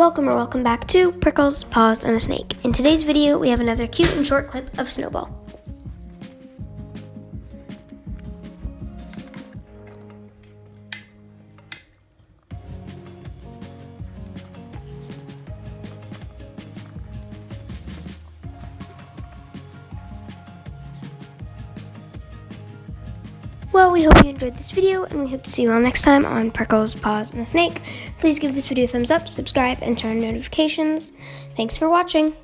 Welcome or welcome back to Prickles, Paws, and a Snake. In today's video, we have another cute and short clip of Snowball. Well, we hope you enjoyed this video, and we hope to see you all next time on Prickles, Paws, and a Snake. Please give this video a thumbs up, subscribe, and turn on notifications. Thanks for watching.